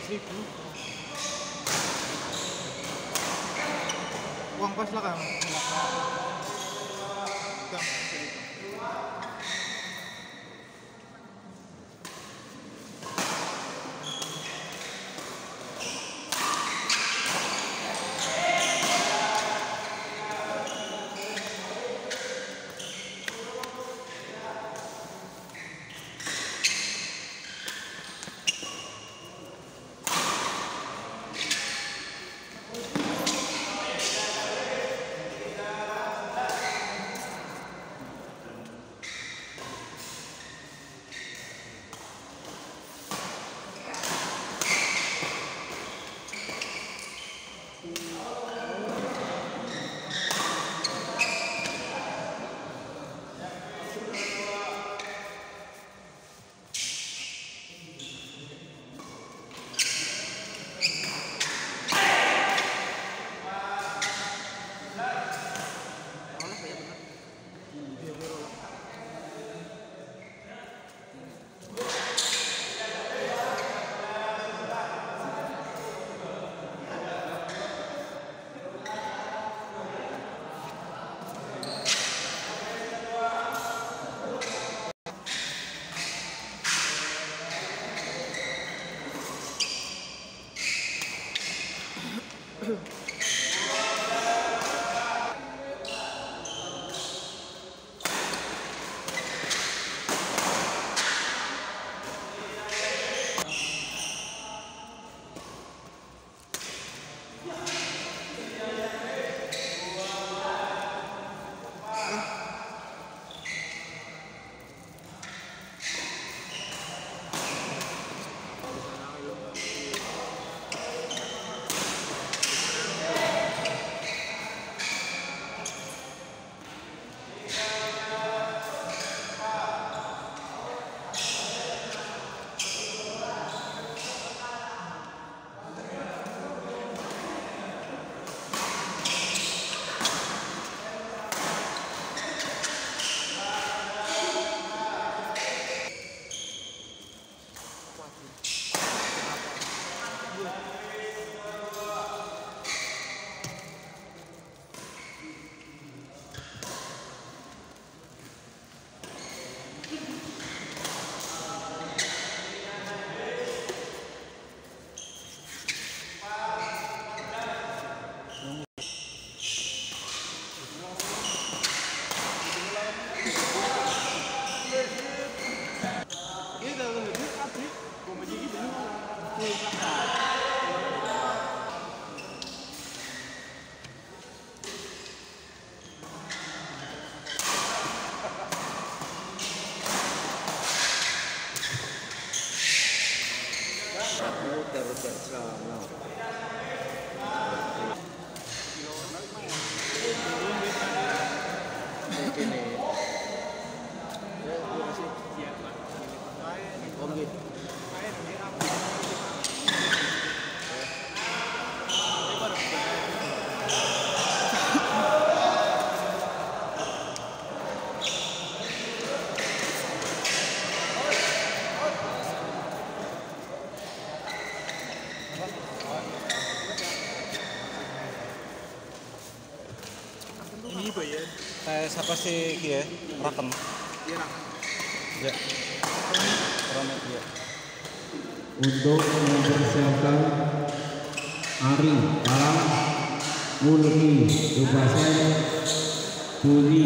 ribu. Uang pas lah? Gak, 不。Siapa sih ya? Rakem. Iya lah. Ya. Kronik ya. untuk mempersiapkan Ari Alam Mulki Dubasen Juni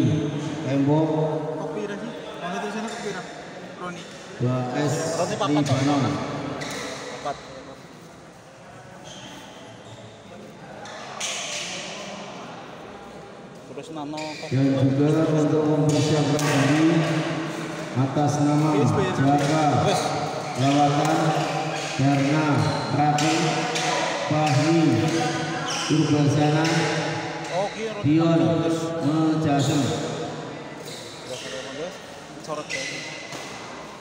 Tembok Kopi dah sih. Mana tulisannya kopi dah? Roni. 2S Roti papat Terus nano dan juga untuk mempersiapkan Ari atas nama Jaka Lawatan Darna Raken Fahmi Urbasana Dion. Mejasem. Sorot ya.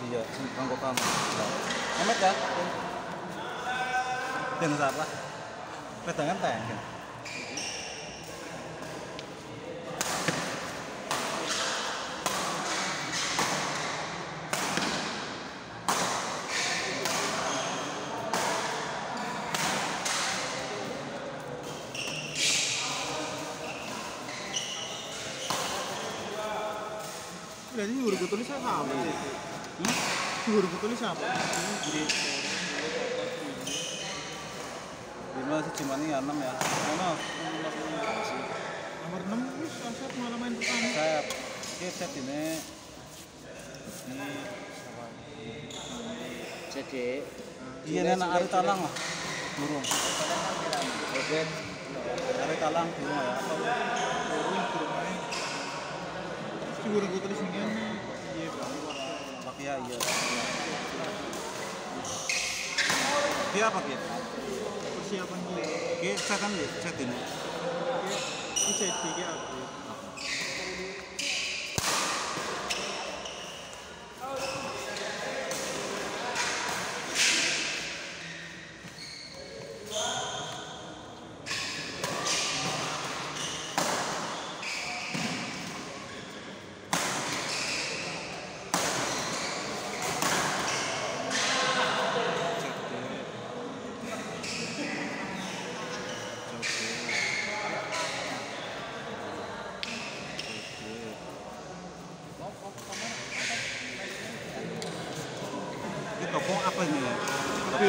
Iya, kamu. Emet ya? Dan salah. Pedangan teng. Berarti huruf tulis apa? Hmm? Huruf tulis apa? Jadi sih cuma nih enam ya. Mana? nomor 6 wis aset malah main pertama. Saya ini set ini ini Jadi, iya ini anak ari talang lah burung oke. ari talang burung ya ke rumahnya. Si huruf tulis ini. Pakai ya iya dia apa gitu Persiapan dia. Oke, saya kan ya set ini Ini set tiga apa ini? Tapi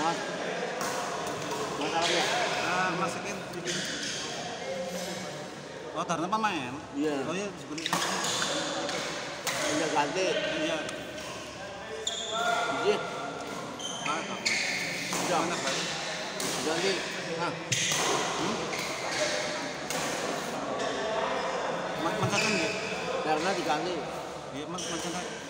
Mas. Masalahnya. Ah, masukin. Oh, karena pemain. Iya. Oh iya, sebenarnya. Udah ganti. Iya. Iya. Ah, tak. Udah. Mana, Pak? Ganti. Nah. Ma- Masakan ya? Karena diganti. Iya, mas masakan. Iya, iya kan. Ini oh,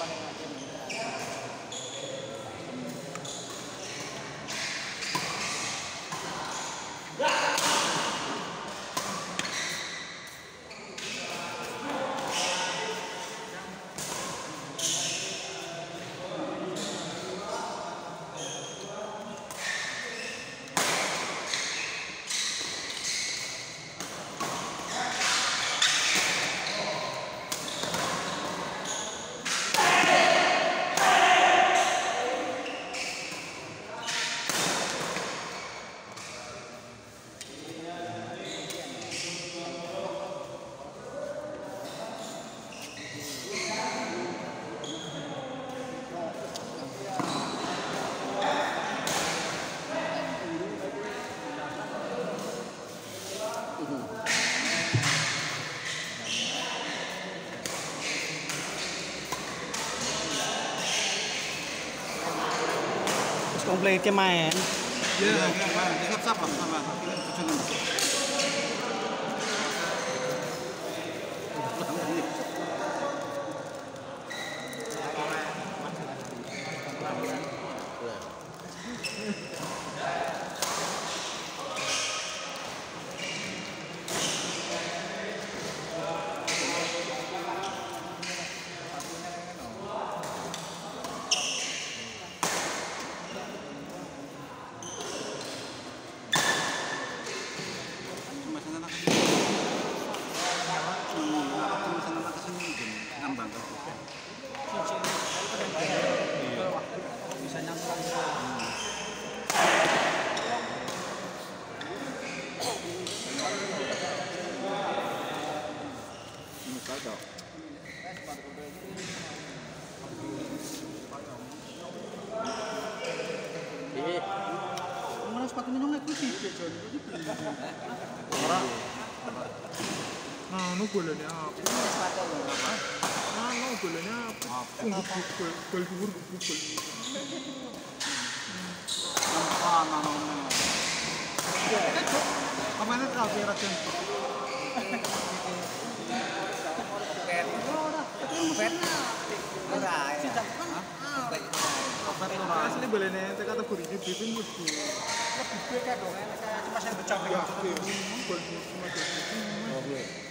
Siap-siap, Pak. Sama. Ini tujuan. Cuma sana nak ke sini. Hmm, cuma sana nak ke sini mungkin ngambang kan. Iya. Bisa nyambung. Ini cocok. Ini Mana sepatunya nyong aku sih. Nah, nu golonnya apa? Nah, nu golonnya apa? Tunggu gol gol dhuwur gol gol. Nampak namanya. Apa ini kau kira kan? Asli golonnya itu kategori di itu mesti. Cuma saya becak Ya, dhuwur cuma dhuwur. Oke.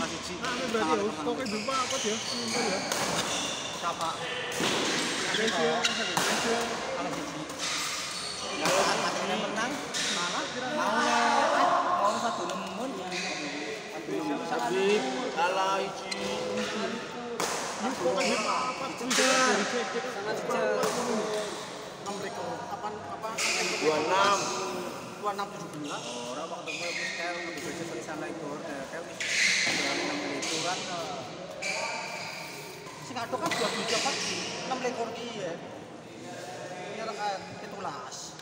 siji. Nah, berarti ya, pokoknya lupa apa ya? Ya. Siji. Atasnya menang, Malah mau mau satu nemun ya. Jauh. Enam rekor. Apa apa? 26. Dua enam tujuh belas. Orang waktu sekarang sana itu. Kayak liburan sing aduk kan 23 kan 6 lekor ki ya. Ini rek eh, 17.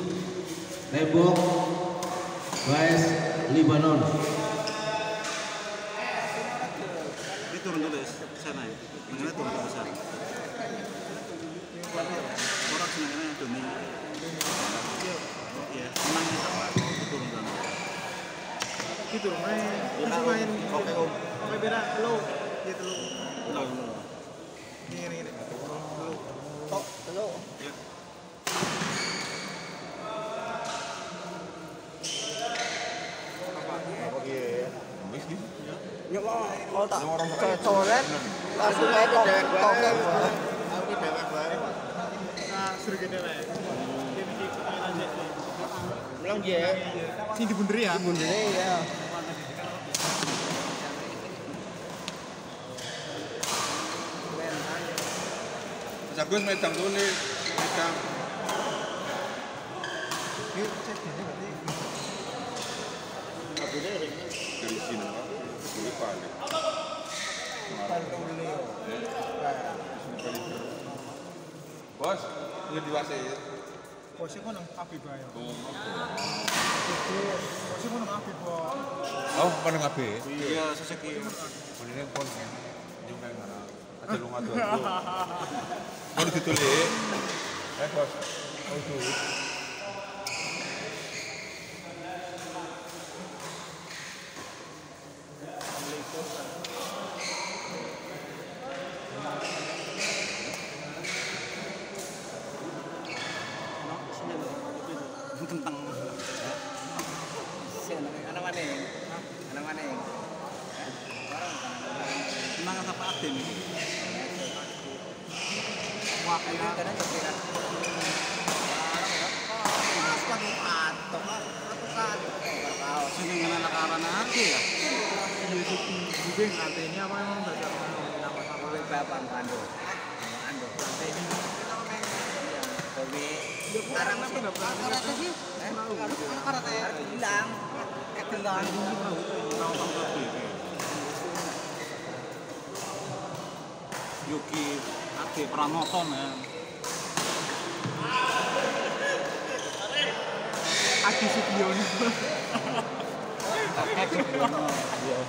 Lebok West Libanon Ini turun dulu ya, sana ya. Mengenai turun ke besar. Orang senangnya Doni. Iya, itu turun sana. Gitu, main. Masih main. Oke, Om. Beda. Gitu, dulu. Ini, ini, ini. Low. Tok, dulu. Ya. Wis gitu. Nyok mau tak coret langsung aja tok tok Aku di dewek bae. Nah, suruh gede je. Sini dibunderi ya. Ya. Mas Agus medang tulis. Medang. Yuk, cek ini berarti. Dari sini. Boleh balik. Bos, ini diwasa ya. Bosnya kok nang aja. Tuh. Bosnya kok nang Habib kok. Oh, mana ngabe? Iya, seseki. Ini pon kan. Kan mana? Ada lu ngadu. Mau ditulis. Eh, bos. Oh, itu. Kentang. Ana mana? Ana mana? Semangat apa atin? Ini sekarang sih. Yuki Pranoto men. Adi Sugiono Ade Sugiono. Iya.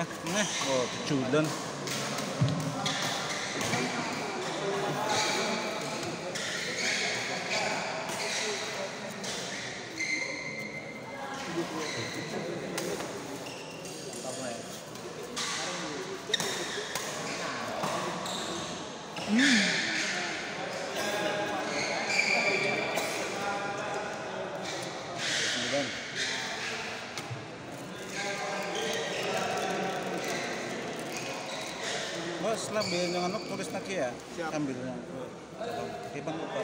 Eh, neh, oh, Julen. Lambe yang anu tulis lagi ya. Siap. Ambilnya. Di bang lupa.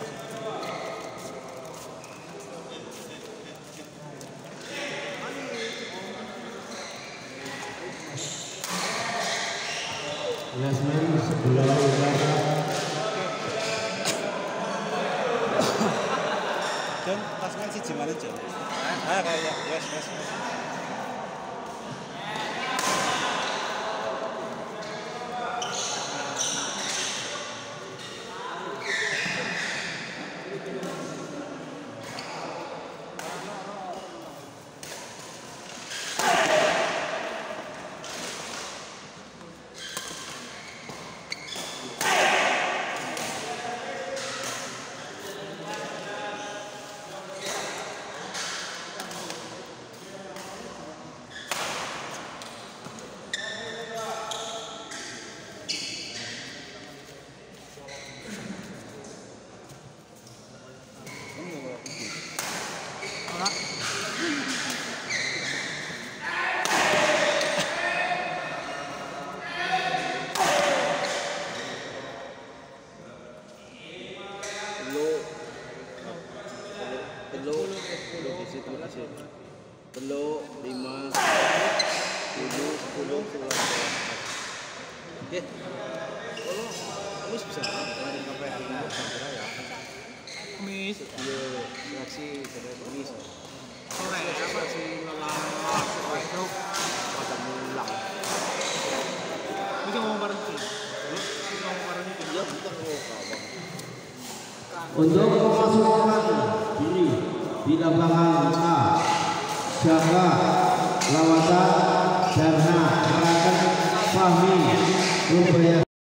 Klasmen sebelah utara Jon, tasman si Jemane Jon. Ah, kayak wes wes.